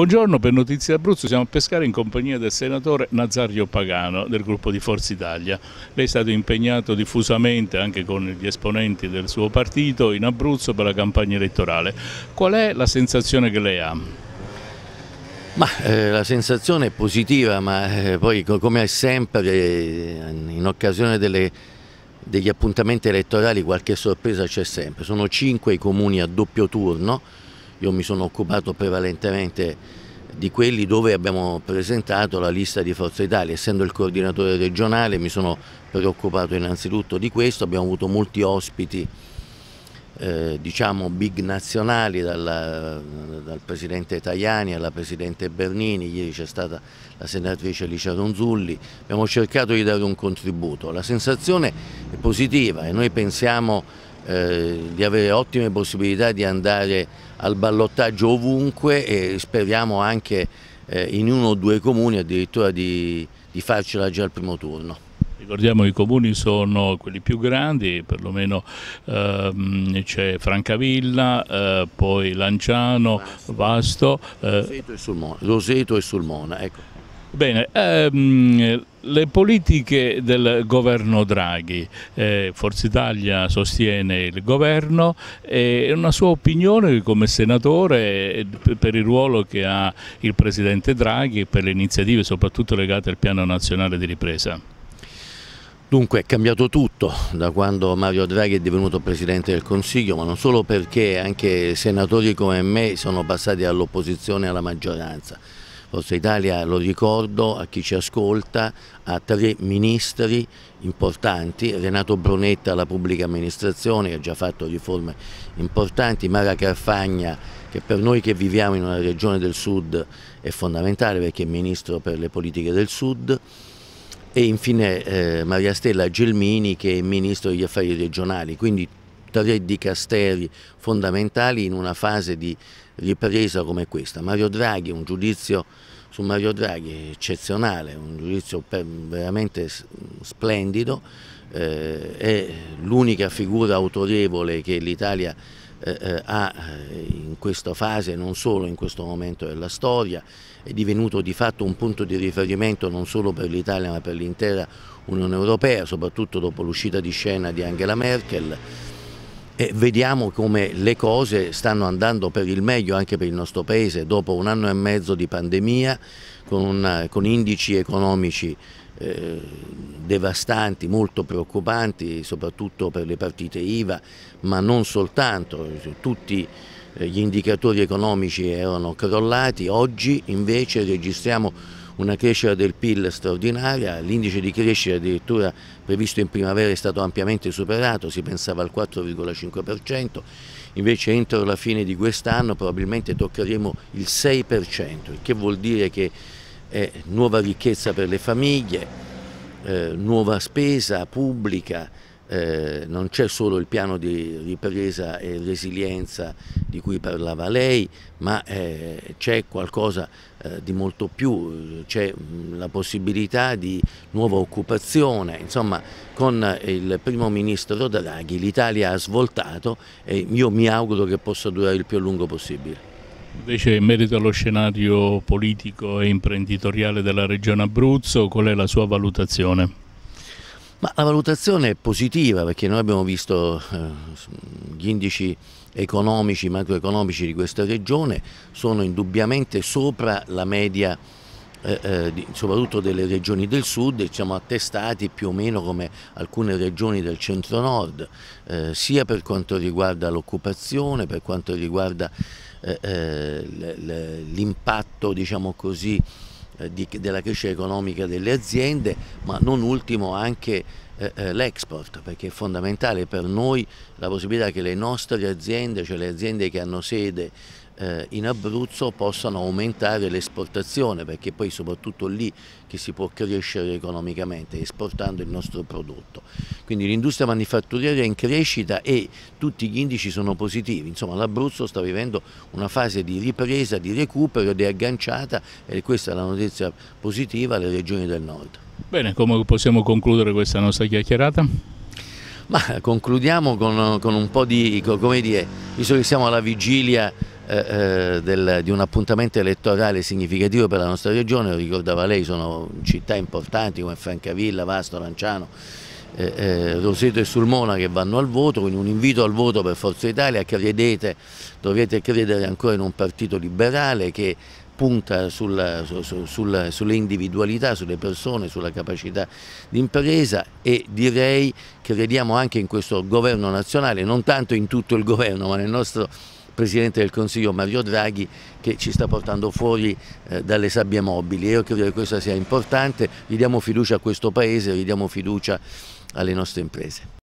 Buongiorno, per Notizie Abruzzo siamo a pescare in compagnia del senatore Nazario Pagano del gruppo di Forza Italia. Lei è stato impegnato diffusamente anche con gli esponenti del suo partito in Abruzzo per la campagna elettorale. Qual è la sensazione che lei ha? Ma, eh, la sensazione è positiva, ma eh, poi come sempre eh, in occasione delle, degli appuntamenti elettorali qualche sorpresa c'è sempre. Sono cinque i comuni a doppio turno, io mi sono occupato prevalentemente di quelli dove abbiamo presentato la lista di Forza Italia. Essendo il coordinatore regionale mi sono preoccupato innanzitutto di questo, abbiamo avuto molti ospiti eh, diciamo big nazionali dalla, dal presidente Tajani alla presidente Bernini, ieri c'è stata la senatrice Alicia Ronzulli, abbiamo cercato di dare un contributo. La sensazione è positiva e noi pensiamo eh, di avere ottime possibilità di andare al ballottaggio ovunque e speriamo anche eh, in uno o due comuni addirittura di, di farcela già al primo turno. Ricordiamo che i comuni sono quelli più grandi, perlomeno ehm, c'è Francavilla, eh, poi Lanciano, Vasto. Eh. Roseto, e Sulmona, Roseto e Sulmona. Ecco. Bene, ehm, le politiche del governo Draghi, eh, Forza Italia sostiene il governo e una sua opinione come senatore per il ruolo che ha il Presidente Draghi e per le iniziative soprattutto legate al piano nazionale di ripresa. Dunque è cambiato tutto da quando Mario Draghi è divenuto Presidente del Consiglio, ma non solo perché anche senatori come me sono passati dall'opposizione alla maggioranza. Forza Italia, lo ricordo a chi ci ascolta, ha tre ministri importanti, Renato Brunetta alla pubblica amministrazione che ha già fatto riforme importanti, Mara Carfagna che per noi che viviamo in una regione del sud è fondamentale perché è ministro per le politiche del sud, e infine eh, Maria Stella Gelmini che è Ministro degli Affari Regionali, quindi tre dicasteri fondamentali in una fase di ripresa come questa. Mario Draghi, un giudizio su Mario Draghi eccezionale, un giudizio veramente splendido, eh, è l'unica figura autorevole che l'Italia eh, eh ha eh, in questa fase, non solo in questo momento della storia, è divenuto di fatto un punto di riferimento non solo per l'Italia ma per l'intera Unione Europea, soprattutto dopo l'uscita di scena di Angela Merkel e vediamo come le cose stanno andando per il meglio anche per il nostro Paese. Dopo un anno e mezzo di pandemia con, una, con indici economici eh, devastanti, molto preoccupanti soprattutto per le partite IVA ma non soltanto, tutti eh, gli indicatori economici erano crollati, oggi invece registriamo una crescita del PIL straordinaria, l'indice di crescita addirittura previsto in primavera è stato ampiamente superato, si pensava al 4,5%, invece entro la fine di quest'anno probabilmente toccheremo il 6%, il che vuol dire che è nuova ricchezza per le famiglie, eh, nuova spesa pubblica, eh, non c'è solo il piano di ripresa e resilienza di cui parlava lei, ma eh, c'è qualcosa eh, di molto più, c'è la possibilità di nuova occupazione, insomma con il primo ministro Draghi l'Italia ha svoltato e io mi auguro che possa durare il più a lungo possibile. Invece in merito allo scenario politico e imprenditoriale della regione Abruzzo, qual è la sua valutazione? Ma la valutazione è positiva perché noi abbiamo visto eh, gli indici economici, macroeconomici di questa regione sono indubbiamente sopra la media eh, eh, soprattutto delle regioni del sud e siamo attestati più o meno come alcune regioni del centro-nord, eh, sia per quanto riguarda l'occupazione, per quanto riguarda l'impatto diciamo così, di, della crescita economica delle aziende, ma non ultimo anche eh, eh, l'export, perché è fondamentale per noi la possibilità che le nostre aziende, cioè le aziende che hanno sede eh, in Abruzzo possano aumentare l'esportazione perché poi soprattutto lì che si può crescere economicamente esportando il nostro prodotto. Quindi l'industria manifatturiera è in crescita e tutti gli indici sono positivi, insomma l'Abruzzo sta vivendo una fase di ripresa, di recupero ed è agganciata e questa è la notizia positiva alle regioni del nord. Bene, come possiamo concludere questa nostra chiacchierata? Ma concludiamo con, con un po' di, come dire, visto che siamo alla vigilia eh, eh, del, di un appuntamento elettorale significativo per la nostra regione, lo ricordava lei, sono città importanti come Francavilla, Vasto, Lanciano, eh, eh, Roseto e Sulmona che vanno al voto, quindi un invito al voto per Forza Italia, credete, dovete credere ancora in un partito liberale che punta sulla, su, sulla, sulle individualità, sulle persone, sulla capacità di impresa e direi crediamo anche in questo governo nazionale, non tanto in tutto il governo ma nel nostro Presidente del Consiglio Mario Draghi che ci sta portando fuori eh, dalle sabbie mobili io credo che questo sia importante, ridiamo fiducia a questo Paese, ridiamo fiducia alle nostre imprese.